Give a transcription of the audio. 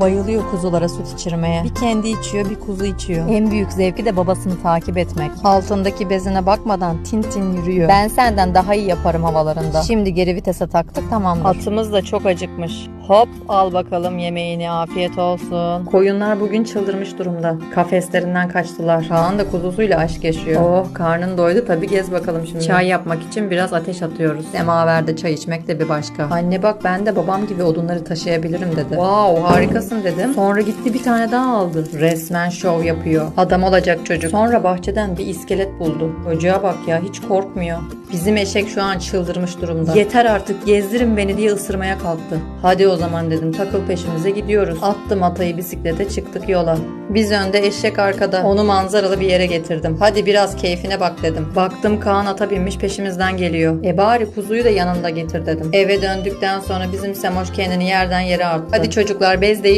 Bayılıyor kuzulara süt içirmeye. Bir kendi içiyor, bir kuzu içiyor. En büyük zevki de babasını takip etmek. Altındaki bezine bakmadan tin tin yürüyor. Ben senden daha iyi yaparım havalarında. Şimdi geri vitese taktık tamamdır. Atımız da çok acıkmış. Hop al bakalım yemeğini afiyet olsun. Koyunlar bugün çıldırmış durumda. Kafeslerinden kaçtılar. Kaan da kuzusuyla aşk yaşıyor. Oh karnın doydu tabi gez bakalım şimdi. Çay yapmak için biraz ateş atıyoruz. Semaverde çay içmek de bir başka. Anne bak ben de babam gibi odunları taşıyabilirim dedi. Wow harikasın dedim. Sonra gitti bir tane daha aldı. Resmen şov yapıyor. Adam olacak çocuk. Sonra bahçeden bir iskelet buldu. Çocuğa bak ya hiç korkmuyor. Bizim eşek şu an çıldırmış durumda. Yeter artık gezdirin beni diye ısırmaya kalktı. Hadi o zaman dedim takıl peşimize gidiyoruz. Attım atayı bisiklete çıktık yola. Biz önde eşek arkada. Onu manzaralı bir yere getirdim. Hadi biraz keyfine bak dedim. Baktım Kaan ata binmiş peşimizden geliyor. E bari kuzuyu da yanında getir dedim. Eve döndükten sonra bizim Semoş kendini yerden yere attı. Hadi çocuklar bez değiş